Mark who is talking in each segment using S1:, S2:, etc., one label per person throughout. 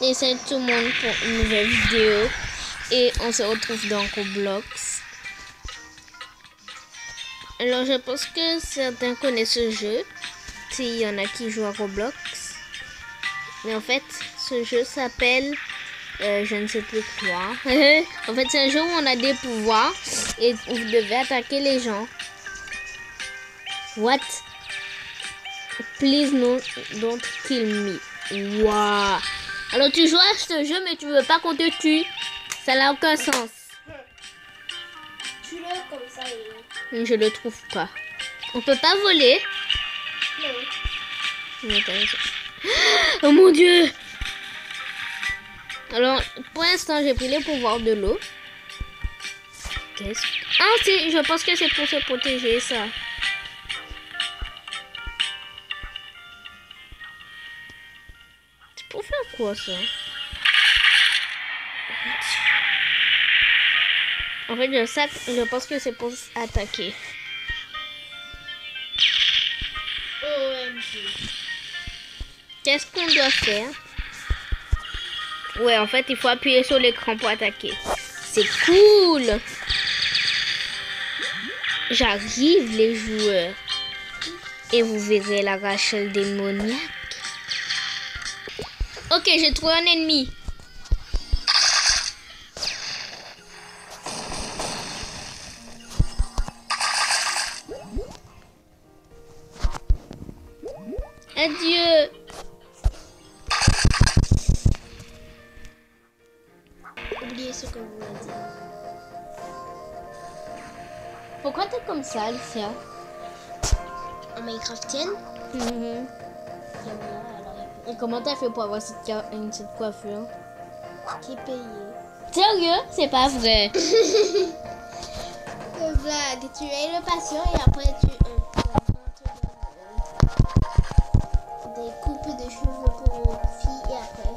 S1: Et salut tout le monde pour une nouvelle vidéo. Et on se retrouve dans Roblox. Alors je pense que certains connaissent ce jeu. S'il y en a qui jouent à Roblox. Mais en fait, ce jeu s'appelle... euh, je ne sais plus quoi. en fait, c'est un jeu où on a des pouvoirs. Et vous devez attaquer les gens. What? Please no, don't kill me. Wow. Alors tu joues à ce jeu mais tu veux pas qu'on te tue. Ça n'a aucun sens.
S2: Tu le comme ça et...
S1: Je le trouve pas. On peut pas voler.
S2: Non.
S1: Mais. Oh mon dieu. Alors pour l'instant j'ai pris les pouvoirs de l'eau. Qu'est-ce Ah c'est, je pense que c'est pour se protéger ça. Pour faire quoi ça En fait, je, sais, je pense que c'est pour attaquer. Qu'est-ce qu'on doit faire Ouais, en fait, il faut appuyer sur l'écran pour attaquer. C'est cool J'arrive, les joueurs. Et vous verrez la Rachel démoniaque. Ok, j'ai trouvé un ennemi. Adieu
S2: Oubliez ce que vous avez dit.
S1: Pourquoi t'es comme ça, Alicia?
S2: En Minecraftienne alors
S1: Et comment t'as fait pour avoir cette, coiffure
S2: qui est payé?
S1: Sérieux? C'est pas vrai.
S2: Euh, blague, tu es le patient et après tu... euh, euh, des coupes de cheveux pour filles et après...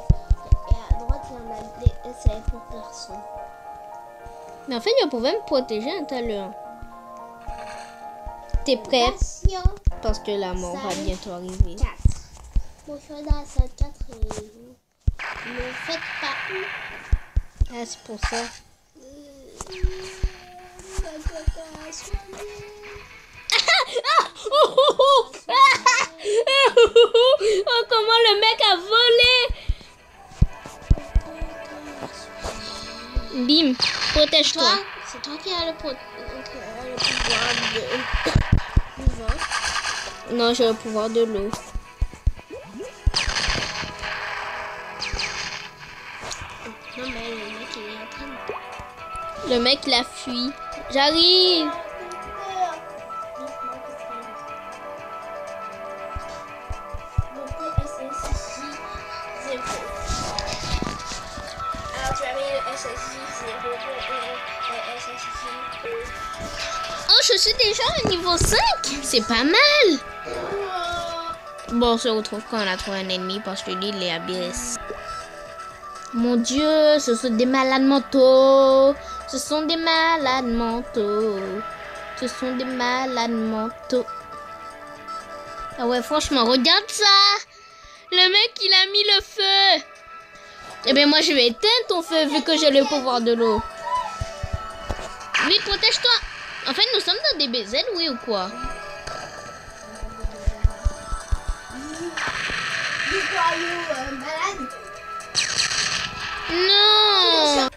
S2: Et à droite, il y en a des... C'est pour garçons.
S1: Mais en fait, je pouvais me protéger tout à l'heure. T'es prête
S2: Patient
S1: Parce que la mort va bientôt arriver.
S2: 4. Mon la salle 4 et vous ne faites pas
S1: Ah, c'est pour ça. oh, oh, comment le mec a volé? Bim, protège-toi.
S2: Toi, c'est toi qui as le, pro- le pouvoir de... du vent.
S1: Non, j'ai le pouvoir de l'eau.
S2: Non, mais le mec, il est en train de...
S1: Le mec, il a fui. J'arrive.
S2: Alors tu as mis le SSJ 0 et SSJ
S1: Oh, je suis déjà au niveau 5 C'est pas mal. Bon, on se retrouve quand on a trouvé un ennemi parce que lui, il est ABS. Mon Dieu, ce sont des malades mentaux. Ce sont des malades mentaux. Ce sont des malades mentaux. Ah ouais, franchement, regarde ça. Le mec, il a mis le feu. Eh bien, moi, je vais éteindre ton feu vu que j'ai le pouvoir de l'eau. Vite, protège-toi. En fait, nous sommes dans des BZ, oui ou quoi? Non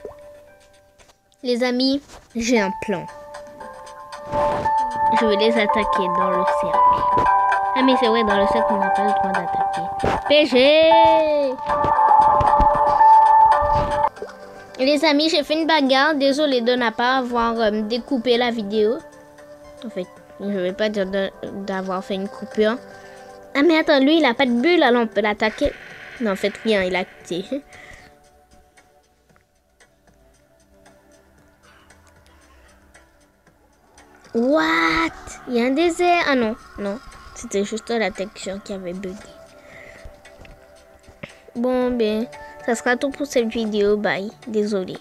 S1: Les amis, j'ai un plan. Je vais les attaquer dans le cercle. Ah mais c'est vrai, dans le cercle, on n'a pas le droit d'attaquer. PG Les amis, j'ai fait une bagarre. Désolé de ne pas avoir euh, découpé la vidéo. En fait, je vais pas dire d'avoir fait une coupure. Ah mais attends, lui, il a pas de bulle, alors on peut l'attaquer. Non, en fait, rien, il a quitté. What? Il y a un désert. Ah non, non. C'était juste la texture qui avait bugué. Bon, ben, ça sera tout pour cette vidéo. Bye. Désolé.